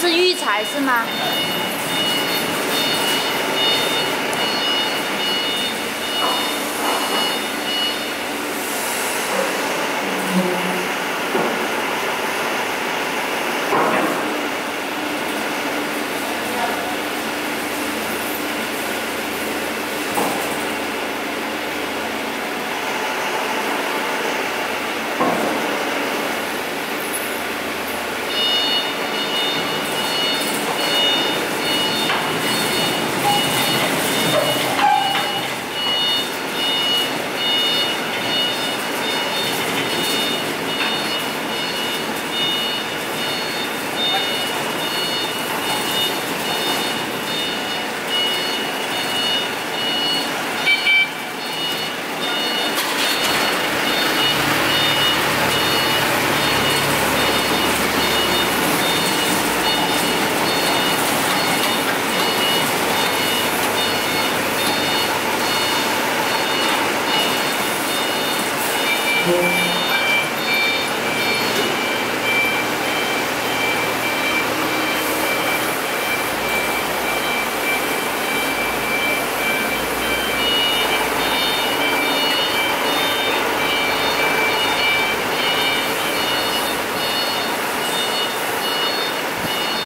是育才是吗？